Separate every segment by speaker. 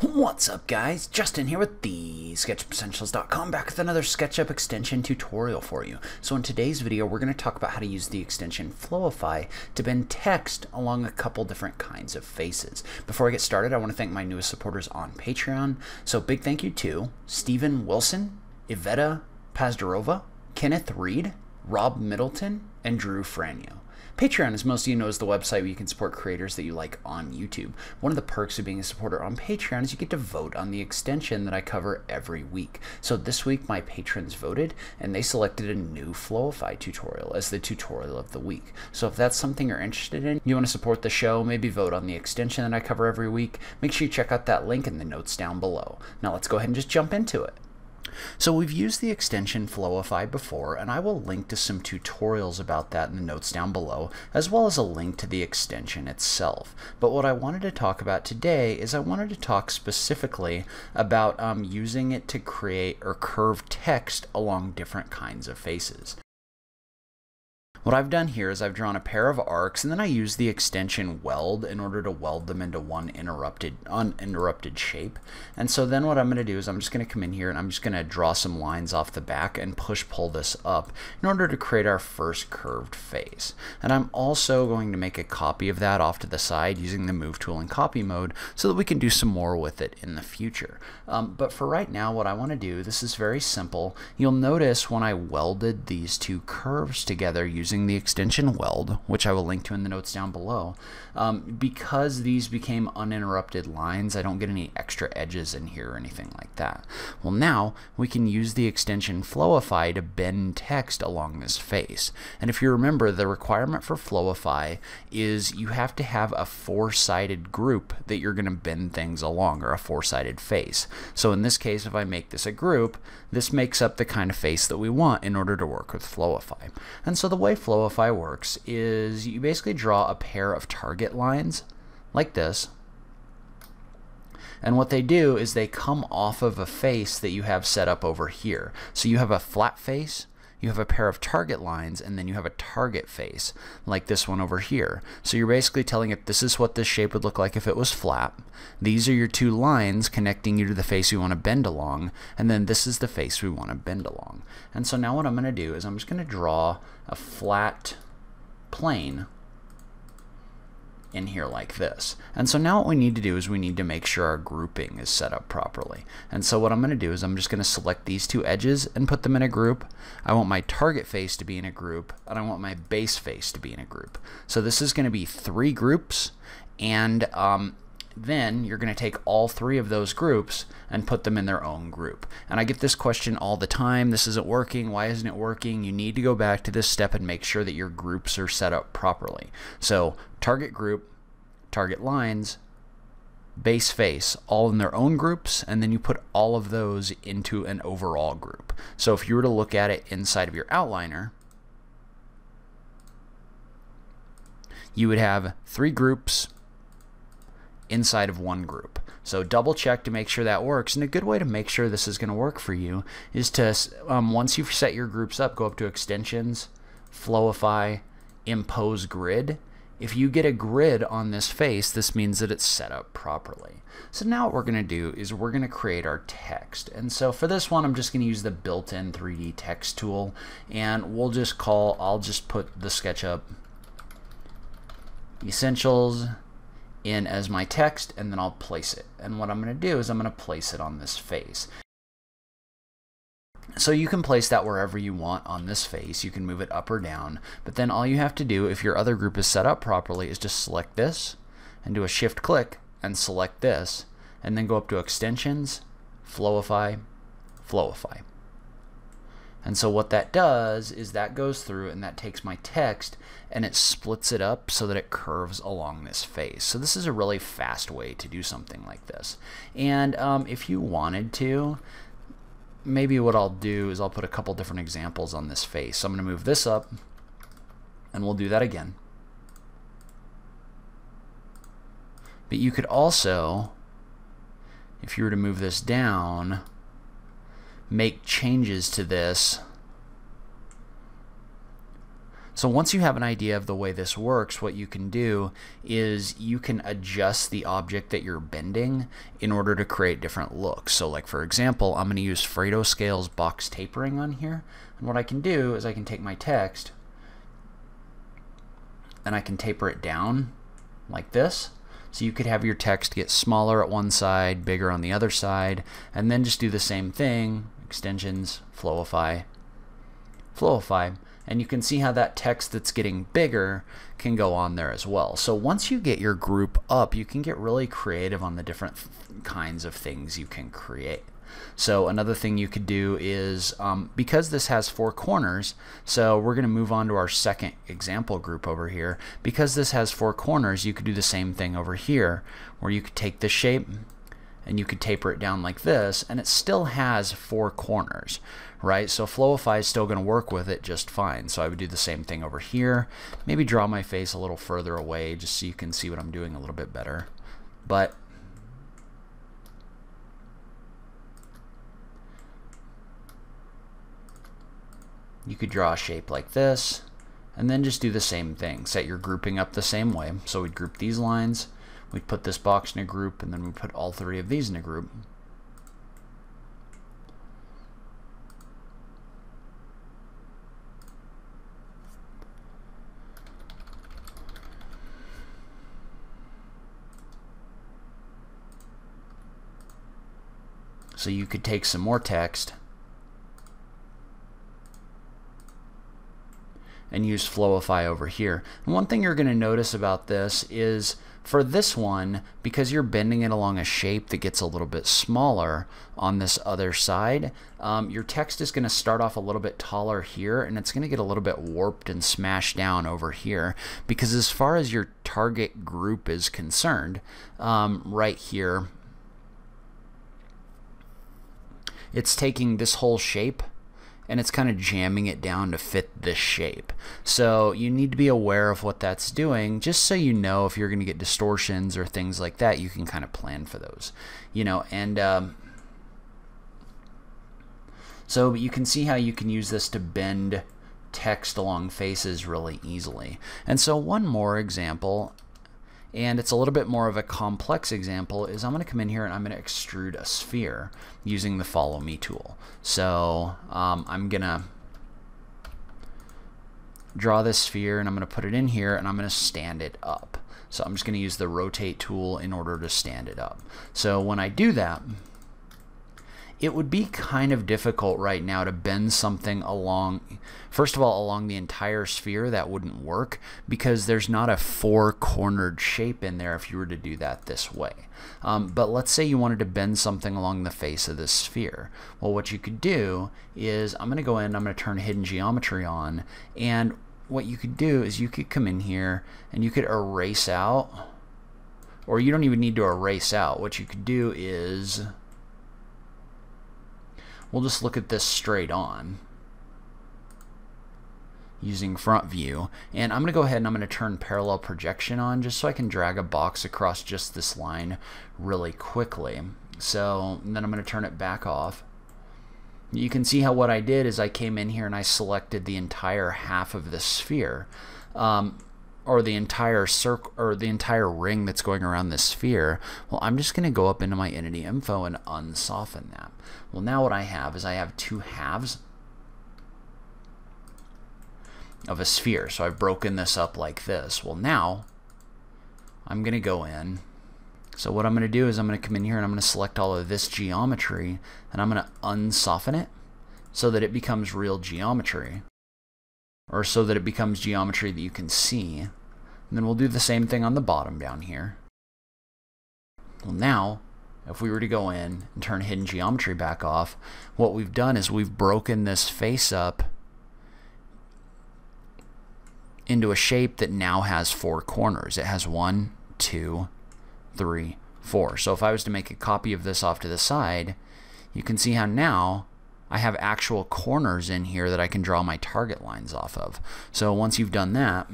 Speaker 1: What's up guys, Justin here with the SketchUpEssentials.com back with another SketchUp extension tutorial for you. So in today's video we're going to talk about how to use the extension Flowify to bend text along a couple different kinds of faces. Before I get started I want to thank my newest supporters on Patreon. So big thank you to Stephen Wilson, Iveta Pazdorova, Kenneth Reed, Rob Middleton, and Drew Franio. Patreon, as most of you know, is the website where you can support creators that you like on YouTube. One of the perks of being a supporter on Patreon is you get to vote on the extension that I cover every week. So this week, my patrons voted, and they selected a new Flowify tutorial as the tutorial of the week. So if that's something you're interested in, you want to support the show, maybe vote on the extension that I cover every week, make sure you check out that link in the notes down below. Now let's go ahead and just jump into it. So we've used the extension Flowify before, and I will link to some tutorials about that in the notes down below, as well as a link to the extension itself. But what I wanted to talk about today is I wanted to talk specifically about um, using it to create or curve text along different kinds of faces. What I've done here is I've drawn a pair of arcs and then I use the extension weld in order to weld them into one interrupted, uninterrupted shape. And so then what I'm going to do is I'm just going to come in here and I'm just going to draw some lines off the back and push pull this up in order to create our first curved face. And I'm also going to make a copy of that off to the side using the move tool in copy mode so that we can do some more with it in the future. Um, but for right now what I want to do, this is very simple. You'll notice when I welded these two curves together using using the extension weld, which I will link to in the notes down below. Um, because these became uninterrupted lines, I don't get any extra edges in here or anything like that. Well now, we can use the extension Flowify to bend text along this face. And if you remember, the requirement for Flowify is you have to have a four-sided group that you're going to bend things along, or a four-sided face. So in this case, if I make this a group, this makes up the kind of face that we want in order to work with Flowify. And so the way Flowify works is you basically draw a pair of target lines like this. And what they do is they come off of a face that you have set up over here. So you have a flat face you have a pair of target lines, and then you have a target face, like this one over here. So you're basically telling it this is what this shape would look like if it was flat. These are your two lines connecting you to the face you want to bend along, and then this is the face we want to bend along. And so now what I'm going to do is I'm just going to draw a flat plane in here like this. And so now what we need to do is we need to make sure our grouping is set up properly. And so what I'm going to do is I'm just going to select these two edges and put them in a group. I want my target face to be in a group, and I want my base face to be in a group. So this is going to be three groups, and um, then you're going to take all three of those groups and put them in their own group. And I get this question all the time. This isn't working. Why isn't it working? You need to go back to this step and make sure that your groups are set up properly. So target group, target lines, base face, all in their own groups, and then you put all of those into an overall group. So if you were to look at it inside of your outliner, you would have three groups inside of one group. So double check to make sure that works. And a good way to make sure this is going to work for you is to, um, once you've set your groups up, go up to Extensions, Flowify, Impose Grid. If you get a grid on this face, this means that it's set up properly. So now what we're going to do is we're going to create our text. And so for this one, I'm just going to use the built-in 3D text tool. And we'll just call, I'll just put the SketchUp Essentials in as my text and then I'll place it. And what I'm going to do is I'm going to place it on this face. So you can place that wherever you want on this face. You can move it up or down. But then all you have to do if your other group is set up properly is just select this and do a shift click and select this and then go up to extensions, Flowify, Flowify. And so what that does is that goes through and that takes my text and it splits it up so that it curves along this face. So this is a really fast way to do something like this. And um, if you wanted to, maybe what I'll do is I'll put a couple different examples on this face. So I'm going to move this up and we'll do that again. But you could also, if you were to move this down, make changes to this So once you have an idea of the way this works, what you can do is you can adjust the object that you're bending in order to create different looks. So like for example, I'm going to use FredoScale's box tapering on here. And what I can do is I can take my text and I can taper it down like this. So you could have your text get smaller at one side, bigger on the other side, and then just do the same thing, extensions, Flowify, Flowify, and you can see how that text that's getting bigger can go on there as well. So once you get your group up, you can get really creative on the different kinds of things you can create. So another thing you could do is, um, because this has four corners, so we're going to move on to our second example group over here. Because this has four corners, you could do the same thing over here, where you could take this shape, and you could taper it down like this, and it still has four corners, right? So Flowify is still going to work with it just fine. So I would do the same thing over here. Maybe draw my face a little further away just so you can see what I'm doing a little bit better. But you could draw a shape like this, and then just do the same thing. Set your grouping up the same way. So we'd group these lines, we put this box in a group, and then we put all three of these in a group. So you could take some more text and use Flowify over here. And one thing you're going to notice about this is for this one, because you're bending it along a shape that gets a little bit smaller on this other side, um, your text is going to start off a little bit taller here and it's going to get a little bit warped and smashed down over here because as far as your target group is concerned, um, right here, it's taking this whole shape and it's kind of jamming it down to fit this shape. So you need to be aware of what that's doing just so you know if you're going to get distortions or things like that, you can kind of plan for those. You know, and um, so you can see how you can use this to bend text along faces really easily. And so one more example and it's a little bit more of a complex example is I'm going to come in here and I'm going to extrude a sphere using the follow me tool. So um, I'm going to draw this sphere and I'm going to put it in here and I'm going to stand it up. So I'm just going to use the rotate tool in order to stand it up. So when I do that, it would be kind of difficult right now to bend something along, first of all, along the entire sphere. That wouldn't work because there's not a four cornered shape in there if you were to do that this way. Um, but let's say you wanted to bend something along the face of this sphere. Well, what you could do is I'm going to go in, I'm going to turn hidden geometry on, and what you could do is you could come in here and you could erase out, or you don't even need to erase out. What you could do is We'll just look at this straight on using front view. And I'm going to go ahead and I'm going to turn parallel projection on just so I can drag a box across just this line really quickly. So then I'm going to turn it back off. You can see how what I did is I came in here and I selected the entire half of the sphere. Um, or the entire circle or the entire ring that's going around this sphere, well, I'm just going to go up into my entity info and unsoften that. Well, now what I have is I have two halves of a sphere. So I've broken this up like this. Well, now I'm going to go in. So what I'm going to do is I'm going to come in here and I'm going to select all of this geometry and I'm going to unsoften it so that it becomes real geometry or so that it becomes geometry that you can see. And then we'll do the same thing on the bottom down here. Well, now, if we were to go in and turn hidden geometry back off, what we've done is we've broken this face up into a shape that now has four corners. It has one, two, three, four. So if I was to make a copy of this off to the side, you can see how now I have actual corners in here that I can draw my target lines off of. So once you've done that,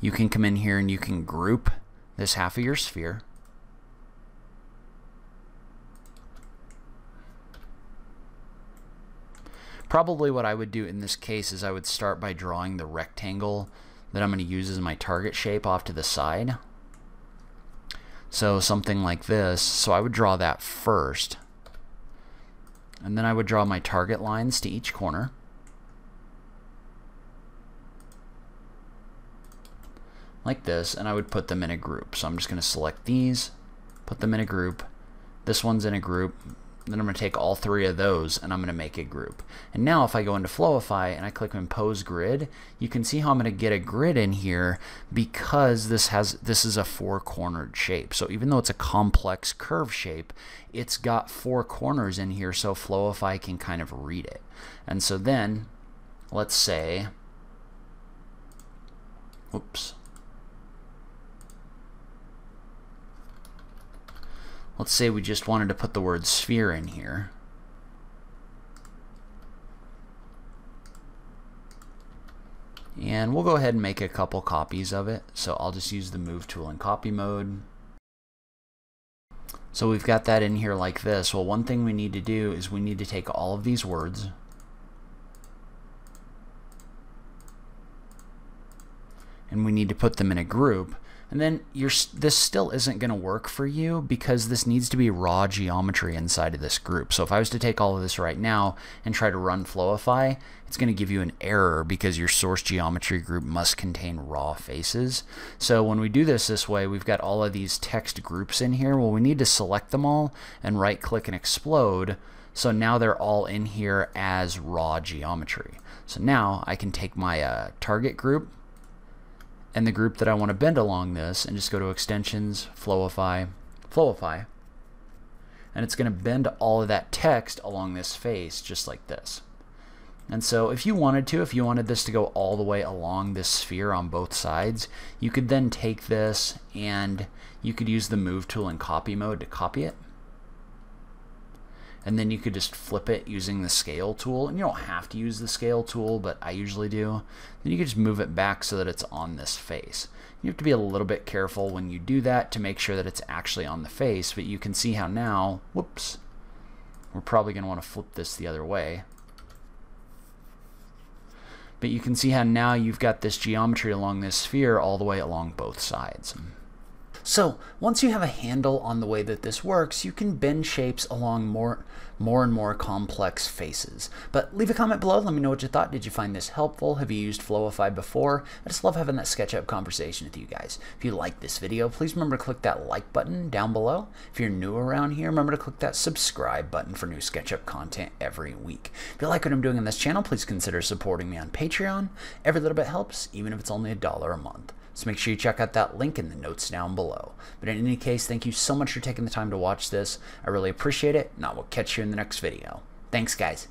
Speaker 1: you can come in here and you can group this half of your sphere. probably what I would do in this case is I would start by drawing the rectangle that I'm going to use as my target shape off to the side. So something like this. So I would draw that first. And then I would draw my target lines to each corner. Like this, and I would put them in a group. So I'm just going to select these, put them in a group. This one's in a group, then I'm going to take all three of those and I'm going to make a group. And now if I go into Flowify and I click Impose Grid, you can see how I'm going to get a grid in here because this has this is a four-cornered shape. So even though it's a complex curve shape, it's got four corners in here so Flowify can kind of read it. And so then, let's say, oops, Let's say we just wanted to put the word sphere in here. And we'll go ahead and make a couple copies of it. So I'll just use the move tool in copy mode. So we've got that in here like this. Well, one thing we need to do is we need to take all of these words and we need to put them in a group and then this still isn't going to work for you because this needs to be raw geometry inside of this group. So if I was to take all of this right now and try to run Flowify, it's going to give you an error because your source geometry group must contain raw faces. So when we do this this way, we've got all of these text groups in here. Well, we need to select them all and right click and explode. So now they're all in here as raw geometry. So now I can take my uh, target group and the group that I want to bend along this and just go to extensions, Flowify, Flowify, and it's going to bend all of that text along this face just like this. And so if you wanted to, if you wanted this to go all the way along this sphere on both sides, you could then take this and you could use the move tool in copy mode to copy it and then you could just flip it using the scale tool. And you don't have to use the scale tool but I usually do. Then you can just move it back so that it's on this face. You have to be a little bit careful when you do that to make sure that it's actually on the face but you can see how now whoops we're probably going to want to flip this the other way. But you can see how now you've got this geometry along this sphere all the way along both sides so once you have a handle on the way that this works, you can bend shapes along more, more and more complex faces. But leave a comment below, let me know what you thought. Did you find this helpful? Have you used Flowify before? I just love having that SketchUp conversation with you guys. If you like this video, please remember to click that like button down below. If you're new around here, remember to click that subscribe button for new SketchUp content every week. If you like what I'm doing on this channel, please consider supporting me on Patreon. Every little bit helps, even if it's only a dollar a month. So make sure you check out that link in the notes down below. But in any case, thank you so much for taking the time to watch this. I really appreciate it, and I will catch you in the next video. Thanks, guys.